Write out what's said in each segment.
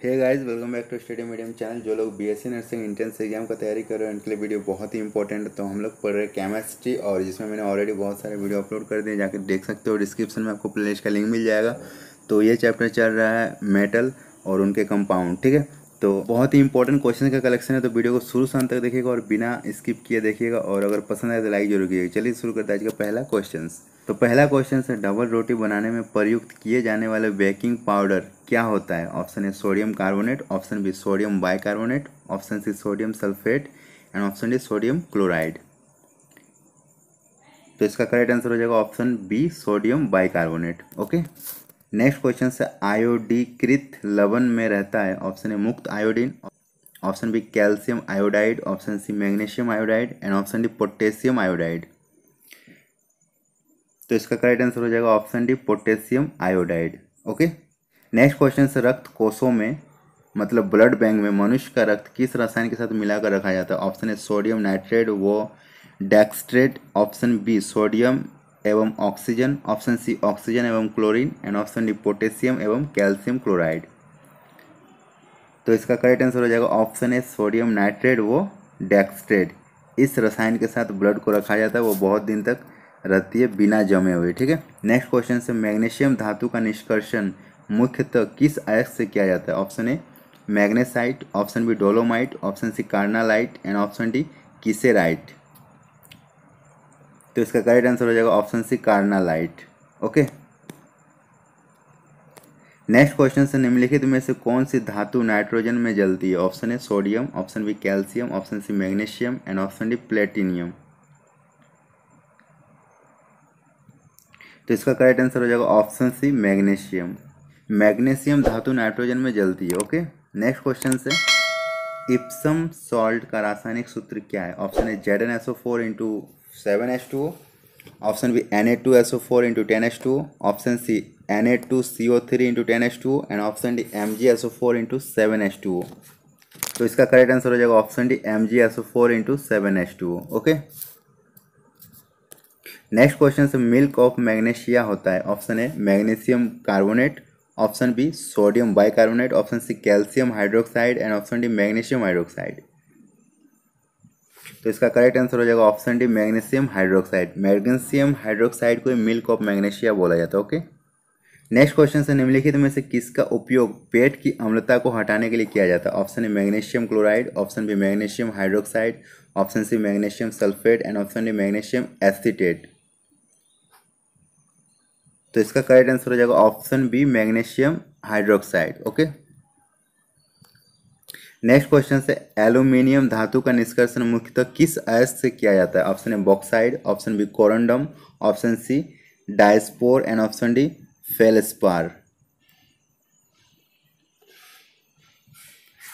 Hey guys welcome back to study medium channel जो लोग BSc nursing entrance exam का तैयारी कर रहे हैं, उनके लिए वीडियो बहुत ही इंपॉर्टेंट है। तो हम लोग पढ़ रहे हैं केमिस्ट्री और जिसमें मैंने ऑलरेडी बहुत सारे वीडियो अपलोड कर दिए जाकर देख सकते हो। डिस्क्रिप्शन में आपको प्ले का लिंक मिल जाएगा। तो ये चैप्टर चल रहा है मेटल और उनके कंपाउंड ठीक है? तो बहुत ही इंपॉर्टेंट क्वेश्चन का कलेक्शन है तो वीडियो को शुरू से अंत तक देखिएगा और बिना स्किप किए देखिएगा और अगर पसंद आए तो लाइक ज़रूर कीजिएगा। चलिए शुरू करते हैं आज का पहला क्वेश्चन तो पहला क्वेश्चन है डबल रोटी बनाने में प्रयुक्त किए जाने वाले बेकिंग पाउडर क्या होता है? Option A sodium carbonate option B sodium bicarbonate option C sodium sulphate and option D sodium chloride तो इसका करेक्ट आंसर हो जाएगा option B sodium bicarbonate okay next question से आयोडीकृत लवण में रहता है। ऑप्शन ए, मुक्त iodine, option B, calcium iodide, option C, magnesium iodide and option D, potassium iodide. तो इसका करेक्ट आंसर हो जाएगा option D, potassium iodide. Okay? Next question से रक्त कोषों में मतलब ब्लड बैंक में मनुष्य का रक्त किस रसायन के साथ मिलाकर रखा जाता है? ऑप्शन ए, सोडियम नाइट्रेट, वो डेक्सट्रेट, ऑप्शन बी, सोडियम एवं ऑक्सीजन, ऑप्शन सी ऑक्सीजन एवं chlorine and option D potassium एवं कैल्शियम क्लोराइड। तो इसका करेक्ट आंसर हो जाएगा ऑप्शन ए, सोडियम नाइट्रेट, वो डेक्सट्रेट इस रसायन के साथ ब्लड को रखा जाता है, वो बहुत दिन तक रहती है, बिना जमे हुए, ठीक है? नेक्स्ट क्वेश्चन से मैग्नीशियम धातु का निष्कर्षण मुख्यतः किस अयस्क से किया जाता है? Option A, magnesite, option B dolomite, option C carnallite and option D kieserite. तो इसका करेक्ट आंसर हो जाएगा option C carnallite okay next question से निम्नलिखित में से कौन सी धातु नाइट्रोजन में जलती है? Option A sodium option B calcium option C magnesium and option D platinum तो इसका करेक्ट आंसर हो जाएगा ऑप्शन सी मैग्नीशियम मैग्नीशियम धातु नाइट्रोजन में जलती है ओके नेक्स्ट क्वेश्चन से इप्सम सॉल्ट का रासायनिक सूत्र क्या है? Option A Z N S O four into seven H two option B N A two S O four into ten H two option C N A two C O three into ten H two and option D M G S O four into seven H two तो इसका correct answer हो जाएगा option D M G S O four into seven H two okay next question से milk of magnesia होता है option A magnesium carbonate option B sodium bicarbonate option C calcium hydroxide and option D magnesium hydroxide तो इसका correct answer हो जाएगा option D magnesium hydroxide magnesium hydroxide को milk of magnesia बोला जाता है ओके नेक्स्ट क्वेश्चन से निम्नलिखित में से किसका उपयोग पेट की अम्लता को हटाने के लिए किया जाता है? Option A magnesium chloride option B magnesium hydroxide option C magnesium sulphate and option D magnesium acetate तो इसका करेक्ट आंसर हो जाएगा option B magnesium hydroxide okay next question से एल्यूमिनियम धातु का निष्कर्षण मुख्यतः किस अयस्क से किया जाता है? Option A bauxite option B corundum option C diaspore and option D feldspar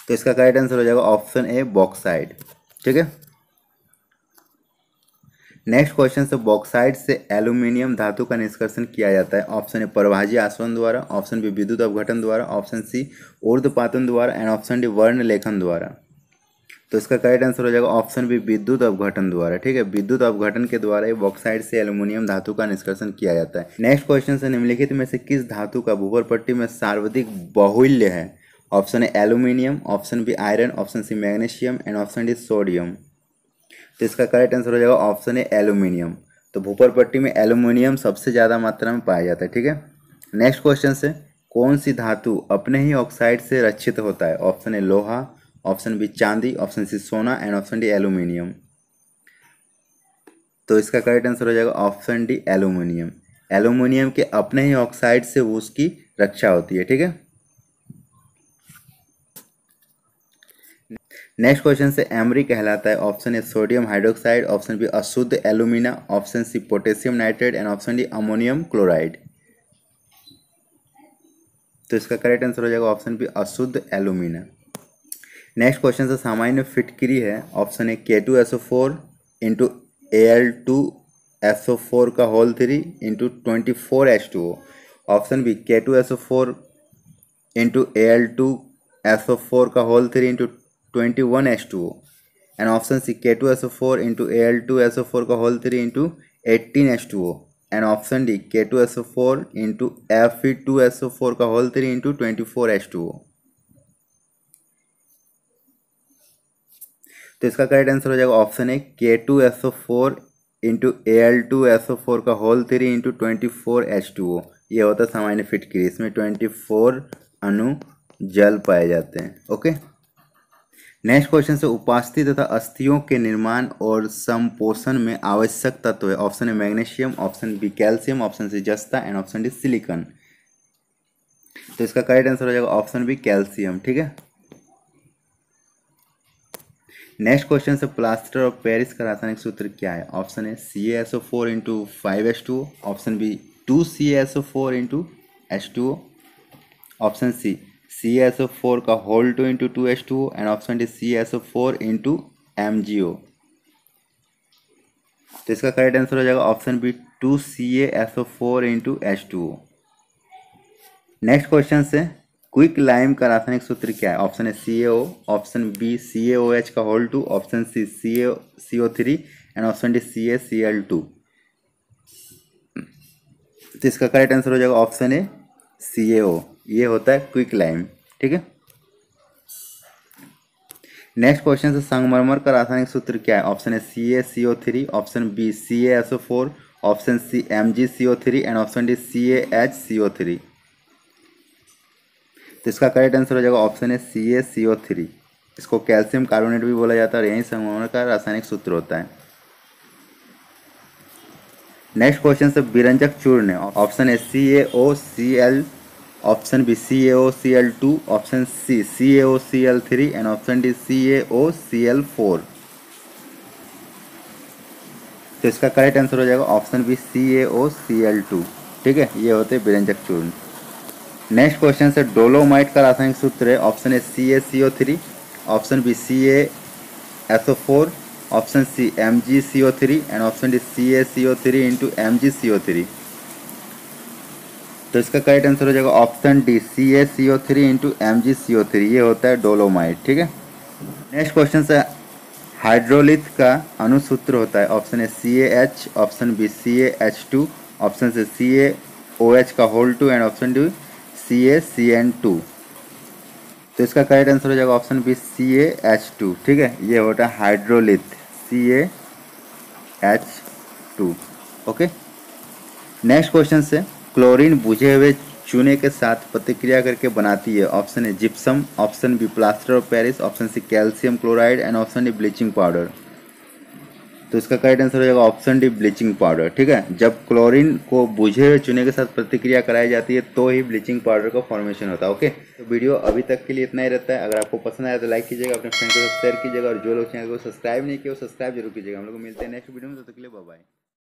तो इसका करेक्ट आंसर हो जाएगा ऑप्शन ए बॉक्साइड ठीक है? नेक्स्ट क्वेश्चन से बॉक्साइड से एल्यूमिनियम धातु का निष्कर्षण किया जाता है। ऑप्शन ए प्रभाजी आसवन द्वारा। ऑप्शन बी, विद्युत अवघटन द्वारा। ऑप्शन सी, ऊर्ध्वपातन द्वारा। एंड ऑप्शन डी वर्ण लेखन द्वारा। तो इसका करेक्ट आंसर हो जाएगा ऑप्शन बी, विद्युत अवघटन द्वारा। ठीक है? विद्युत अवघटन के द्वारा ही बॉक्साइड से एल्यूमिनियम धातु का निष्कर्षण किया जाता है। नेक्स्ट क्वेश्चन से निम्नलिखित में से किस धातु का भूपर पट्टी में सार्वधिक बाहुल्य है? Option A, aluminium. Option B, iron. Option C, magnesium. And option D, sodium. तो इसका करेक्ट आंसर हो जाएगा ऑप्शन ए एल्यूमिनियम तो भूपर पट्टी में एल्यूमिनियम सबसे ज़्यादा मात्रा में पाया जाता है, ठीक है? नेक्स्ट क्वेश्चन से, कौन सी धातु अपने ही ऑक्साइड से रक्षित होता है? ऑप्शन ए लोहा ऑप्शन बी चांदी ऑप्शन सी सोना एंड ऑप्शन डी एल्यूमिनियम तो इसका करेक्ट आंसर हो जाएगा ऑप्शन डी एल्यूमिनियम एल्यूमिनियम के अपने ही ऑक्साइड से उसकी रक्षा होती है, ठीक है? नेक्स्ट क्वेश्चन से एमरी कहलाता है option A sodium hydroxide option B अशुद्ध alumina option C potassium nitrate and option D ammonium chloride तो इसका करेक्ट आंसर हो जाएगा ऑप्शन बी अशुद्ध एल्यूमिना नेक्स्ट क्वेश्चन से सामान्य फिटकरी है option A K two S O four into A L two S O four का whole three into twenty four H two O option B K two S O four into A L two S O four का whole three into twenty one H two O and option C K two S O four into A L two S O four का whole three into eighteen H two O and option D K two S O four into F E two S O four का whole three into twenty four H two O तो इसका correct answer हो जाएगा option A K two S O four into A L two S O four का whole three into twenty four H two O ये होता है सामान्य fit फिटकिरी इसमें ट्वेंटी फोर अनु जल पाए जाते हैं। ओके नेक्स्ट क्वेश्चन से उपास्थि तथा अस्थियों के निर्माण और संपोषण में आवश्यक तत्व है। ऑप्शन है magnesium, option B, calcium, option C, जस्ता एंड ऑप्शन डी, सिलिकन। तो इसका करेक्ट आंसर हो जाएगा ऑप्शन बी, कैल्शियम, ठीक है? नेक्स्ट क्वेश्चन से प्लास्टर ऑफ़ पेरिस का रासायनिक सूत्र क्या है? ऑप्शन है C S O four into five H two option B two C S O four into H two option C C S O four का whole two into two H two and option D C S O four into M G O तो इसका correct answer हो जाएगा option B two C S O four into H two O next question से quick lime का रासायनिक सूत्र क्या है? ऑप्शन है C A O option B C A O H का whole two option C C A C O three and option D C A C L two तो इसका करेक्ट आंसर हो जाएगा ऑप्शन ए सी ए ओ ये होता है quick lime ठीक है? नेक्स्ट क्वेश्चन से संगमरमर का रासायनिक सूत्र क्या है? ऑप्शन है C A C O three option B C A S O four option C M G C O three and option D C A H C O three तो इसका करेक्ट आंसर हो जाएगा option है C A C O three इसको calcium carbonate भी बोला जाता है और यही संगमरमर का रासायनिक सूत्र होता है। नेक्स्ट क्वेश्चन से विरंजक चूर्ण ऑप्शन है। C A O C L option B C A O C L two option C C A O C L three and option D C A O C L four तो इसका correct answer हो जाएगा option B C A O C L two ठीक है? ये होते विरंजक चूर्ण. Next question से डोलोमाइट का रासायनिक सूत्र है, option A C A C O three option B C A S O four option C M G C O three and option D C A C O three into M G C O three तो इसका correct answer हो जाएगा option D C A C O three into M G C O three ये होता है dolomite ठीक है? Next question से हाइड्रोलिथ का अनुसूत्र होता है। Option A C A H option B C A H two option C C A O H का whole two and option D C A C N two तो इसका करेक्ट आंसर हो जाएगा option B C A H two ठीक है? ये होता है hydrolith C A H two okay next question से क्लोरीन बुझे हुए चूने के साथ प्रतिक्रिया करके बनाती है। Option A, gypsum, option B, plaster of Paris, option C, calcium chloride, and option D, bleaching powder. तो इसका करेक्ट आंसर हो जाएगा ऑप्शन डी, ब्लीचिंग पाउडर, ठीक है? जब क्लोरीन को बुझे हुए चूने के साथ प्रतिक्रिया कराई जाती है तो ही ब्लीचिंग पाउडर का फॉर्मेशन होता है, ओके? तो वीडियो अभी तक के लिए इतना ही रहता है। अगर आपको पसंद आया तो लाइक कीजिएगा, अपने फ्रेंड के शेयर कीजिएगा, और जो लोग चैनल को सब्सक्राइब नहीं किया वो सब्सक्राइब ज़रूर कीजिएगा। हम लोग मिलते हैं नेक्स्ट वीडियो में, तब तक के लिए बाय